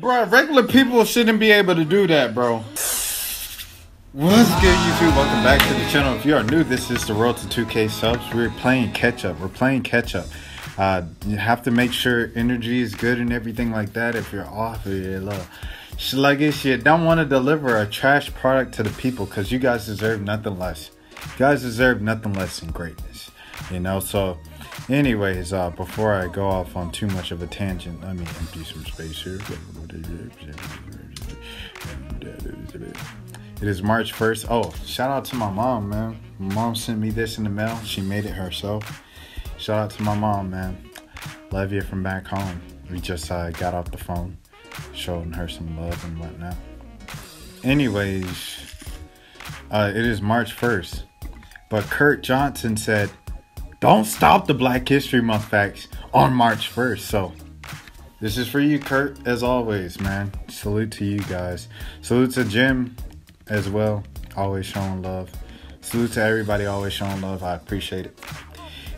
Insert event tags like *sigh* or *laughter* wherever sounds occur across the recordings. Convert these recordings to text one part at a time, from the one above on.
Bro, regular people shouldn't be able to do that, bro. What's good, YouTube? Welcome back to the channel. If you are new, this is the Road to 2K subs. We're playing catch up. We're playing catch up. Uh, you have to make sure energy is good and everything like that. If you're off or you're little sluggish, you don't want to deliver a trash product to the people because you guys deserve nothing less. You guys deserve nothing less than greatness. You know, so anyways, uh, before I go off on too much of a tangent, let me empty some space here. It is March 1st. Oh, shout out to my mom, man. My mom sent me this in the mail. She made it herself. Shout out to my mom, man. Love you from back home. We just uh, got off the phone, showing her some love and whatnot. Anyways, uh, it is March 1st. But Kurt Johnson said, don't stop the Black History Month facts on March 1st. So, this is for you, Kurt, as always, man. Salute to you guys. Salute to Jim as well, always showing love. Salute to everybody, always showing love. I appreciate it.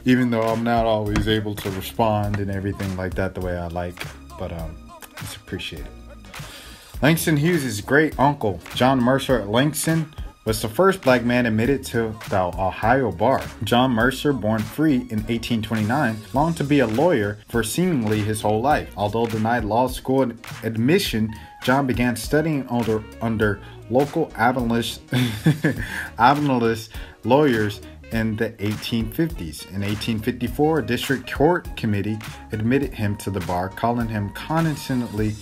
Even though I'm not always able to respond and everything like that the way I like, but um, it's appreciated. Langston Hughes' great uncle, John Mercer Langston, was the first black man admitted to the Ohio bar. John Mercer, born free in 1829, longed to be a lawyer for seemingly his whole life. Although denied law school admission, John began studying under, under local abolitionist, *laughs* abolitionist lawyers in the 1850s. In 1854, a district court committee admitted him to the bar, calling him condescendingly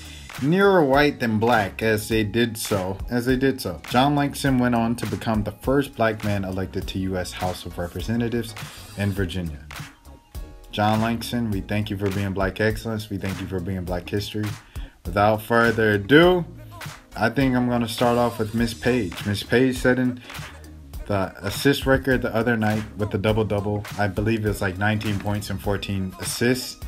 nearer white than black as they did so as they did so. John langston went on to become the first black man elected to u.s house of representatives in virginia. John langston we thank you for being black excellence. We thank you for being black history. Without further ado i think i'm going to start off with miss Paige miss Paige setting the assist record the other night with the double double i believe it's like 19 points and 14 assists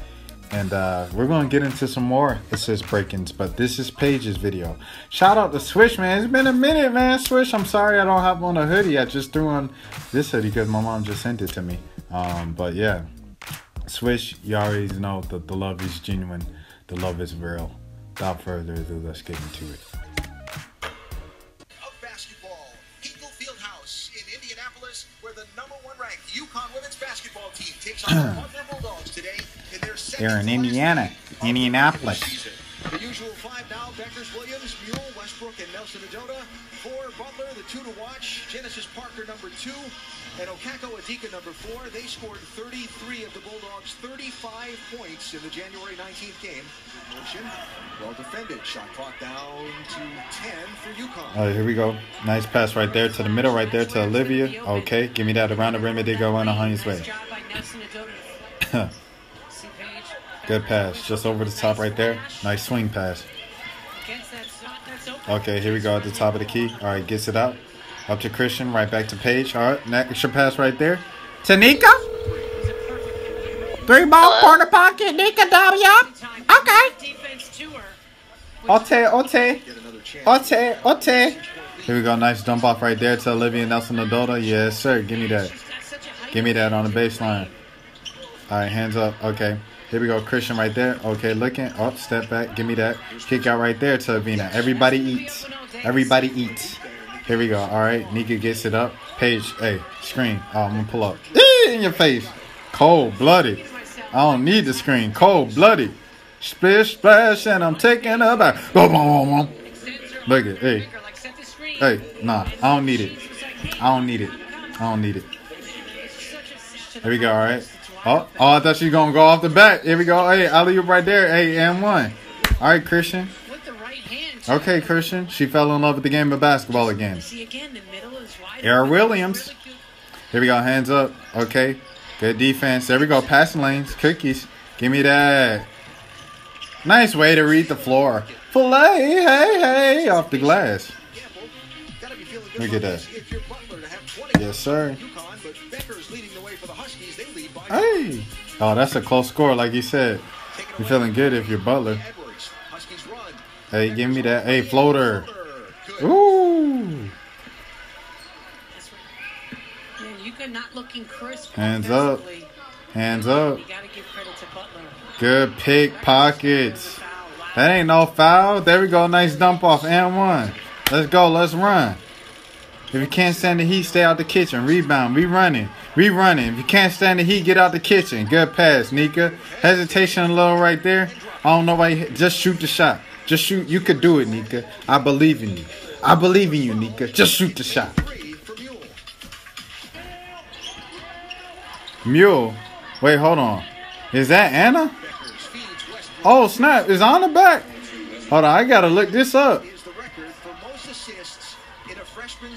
and uh, we're gonna get into some more assist break-ins, but this is Paige's video. Shout out to Swish, man. It's been a minute, man. Swish, I'm sorry I don't have on a hoodie. I just threw on this hoodie because my mom just sent it to me. Um, but yeah, Swish, you already know that the love is genuine, the love is real. Without further ado, let's get into it. of basketball. Hinkle Fieldhouse in Indianapolis, where the number one ranked UConn women's basketball team takes on the *clears throat* Bulldogs today in their in Indiana, game of the Indianapolis. The usual five now: Bueckers, Williams, Muhl, Westbrook, and Nelson Ododa. Four, Butler, the two to watch: Genesis Parker, number two, and Okako Adika, number four. They scored 33 of the Bulldogs' 35 points in the January 19th game. Motion, well defended. Shot clock down to 10 for UConn. All right, here we go. Nice pass right there to the middle, right there to Olivia. Okay, give me that around the rim. It did go in a Honey's way. *laughs* Good pass, just over the top right there. Nice swing pass. against that shot that's open. Okay, here we go at the top of the key. All right, gets it out. Up to Christyn, right back to Paige. All right, next pass right there. To Nika. It was a perfect Three ball, corner pocket. Nika W. Okay. Defense to her. Ote, Ote. Get another chance. Ote, Ote. Here we go. Nice dump off right there to Olivia Nelson Ododa. Yes, sir. Give me that. She's got such a height. Give me that on the baseline. All right, hands up. Okay. Here we go. Christyn right there. Okay, looking. Up, step back. Give me that. Kick out right there to Evina. Everybody eats. Everybody eats. Here we go. All right. Nika gets it up. Paige, hey, screen. Oh, I'm to pull up. Eee, in your face. Cold blooded. I don't need the screen. Cold blooded. Splish, splash, and I'm taking a boom. Look at- hey. Hey, nah, I don't need it. I don't need it. I don't need it. Here we go, all right. Oh, oh, I thought she was gonna go off the back. Here we go. Hey, alley oop right there. Hey, and one. All right, Christyn. With the right hand. Okay, Christyn. She fell in love with the game of basketball again. See again, the middle is wide. Era open. Williams. Here we go. Hands up. Okay. Good defense. There we go. Passing lanes. Cookies. Give me that. Nice way to read the floor. Filet. Hey, hey. Off the glass. Gotta be feeling good Look at that. this if you're Butler to have 20 Yes, sir. UConn, but Bueckers leading the way for the Huskies. They lead by Hey. Oh, that's a close score, like you said. You're feeling good if you're Butler. Edwards. Huskies run. Hey, give me that. Hey, floater. Good. Ooh. Man, you not looking crisp. Hands up. Hands up. You gotta give credit to Butler. Good pick pockets. That ain't no foul. There we go. Nice dump off and one. Let's go. Let's run. If you can't stand the heat, stay out the kitchen. Rebound. We running. We running. If you can't stand the heat, get out the kitchen. Good pass, Nika. Hesitation a little right there. I don't know why. You, just shoot the shot. Just shoot. You could do it, Nika. I believe in you. I believe in you, Nika. Just shoot the shot. Muhl. Wait, hold on. Is that Anna? Oh, snap. Is Anna back? Hold on. I got to look this up.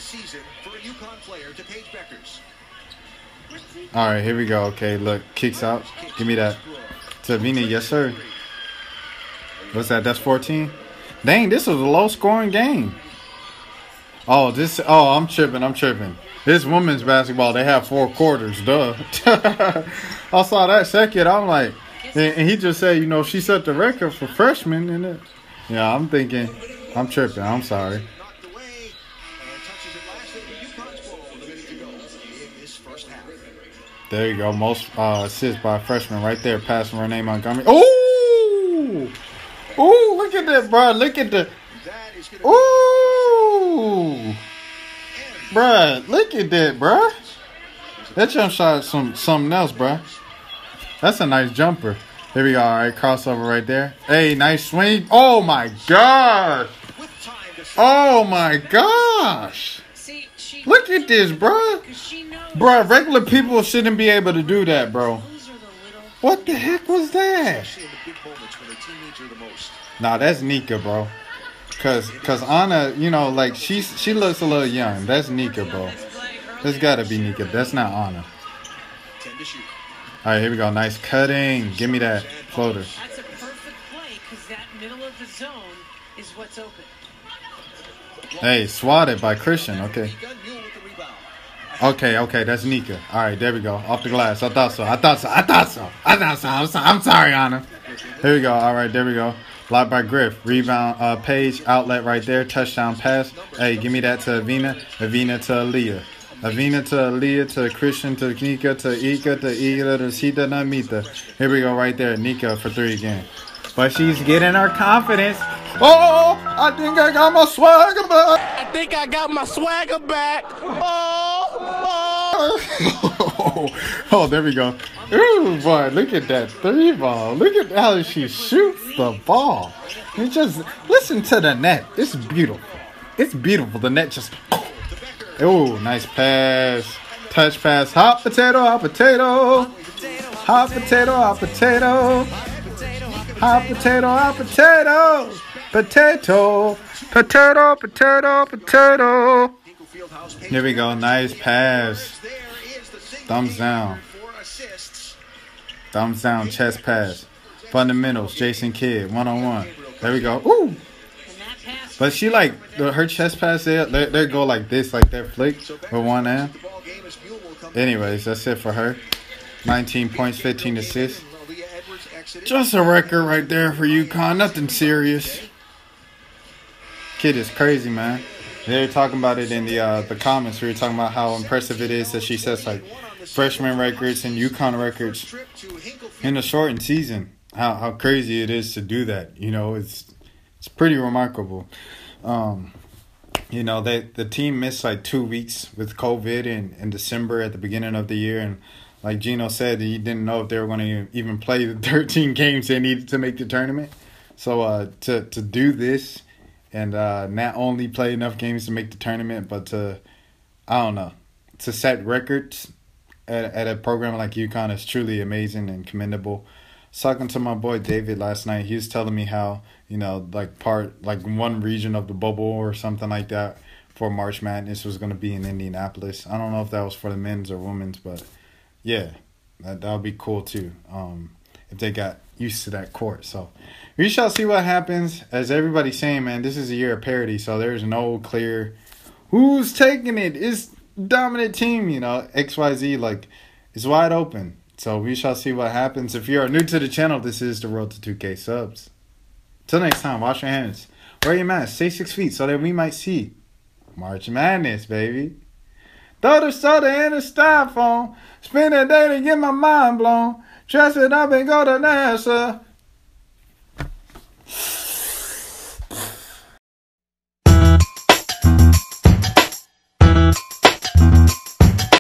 Season for a UConn player to Paige Bueckers. All right, here we go. Okay, look. Kicks out. Give me that. Tavini, yes, sir. What's that? That's 14? Dang, this was a low scoring game. Oh, this. Oh, I'm tripping. I'm tripping. This women's basketball, they have four quarters. Duh. *laughs* I saw that second. I'm like, and, he just said, you know, she set the record for freshmen. And it, yeah, I'm thinking, I'm tripping. I'm sorry. There you go. Most uh, assists by a freshman right there, passing Renee Montgomery. Ooh! Ooh, look at that, bro. Look at the. Ooh! Bruh, look at that, bruh. That jump shot is some something else, bruh. That's a nice jumper. Here we go. All right, crossover right there. Hey, nice swing. Oh my gosh. Oh my gosh. See, she. Look at this, bruh. Because she knows. Bruh, regular people shouldn't be able to do that, bro. Those are the little. What the heck was that? especially in the big moments when their team needs her the most. Nah, that's Nika, bro. Cause, cause Anna, you know, like she's she looks a little young. That's Nika, bro. It's That's gotta be Nika. That's not Anna. Ten to shoot. All right, here we go. Nice cutting. Give me that floater. That's a perfect play because that middle of the zone is what's open. Hey, swatted by Christyn. Okay. Okay, okay, that's Nika. All right, there we go. Off the glass. I thought so. I thought so. I thought so. I thought so. I'm, so, I'm sorry, Anna. Here we go. All right, there we go. Blocked by Griff. Rebound, uh, Paige, outlet right there. Touchdown pass. Hey, give me that to Evina. Evina to Aaliyah. Evina to Aaliyah to Christyn to Nika to Ika to Ika to Sita Namita. Here we go right there. Nika for three again. But she's getting her confidence. Oh, oh, oh, I think I got my swagger back. I think I got my swagger back. Oh, *laughs* oh, oh, there we go. Ooh, boy, look at that three ball. Look at how she shoots the ball. You just listen to the net. It's beautiful. It's beautiful. The net just. Oh, nice pass. Touch pass. Hot potato, hot potato. Hot potato, hot potato. Hot potato, hot potato. Hot potato. Potato, potato, potato. potato. Here we go. Nice pass. Thumbs down. Thumbs down, chest pass. Fundamentals, Jason Kidd, one on one. There we go. Ooh! But she like her chest pass there, they, they go like this, like that flick with one hand. Anyways, that's it for her. 19 points, 15 assists. Just a record right there for UConn. Nothing serious. Kid is crazy, man. They were talking about it in the uh, the comments. We were talking about how impressive it is that she sets like freshman records and UConn records in a shortened season. How how crazy it is to do that. You know, it's it's pretty remarkable. Um, you know, they the team missed like two weeks with COVID in, in December at the beginning of the year and like Gino said, he didn't know if they were going to even play the *laughs* 13 games they needed to make the tournament. So uh, to to do this and uh, not only play enough games to make the tournament, but to I don't know to set records at, at a program like UConn is truly amazing and commendable. Talking to my boy David last night, he was telling me how you know like part like one region of the bubble or something like that for March Madness was going to be in Indianapolis. I don't know if that was for the men's or women's, but yeah, that that would be cool too. Um, if they got used to that court, so we shall see what happens. As everybody's saying, man, this is a year of parity, so there's no clear who's taking it. It's dominant team, you know, XYZ, like it's wide open. So we shall see what happens. If you are new to the channel, this is the road to 2K subs. Till next time, wash your hands. Wear your mask. Stay six feet so that we might see March Madness, baby. Throw the soda in the styrofoam. Spend a day to get my mind blown. It up and go to NASA.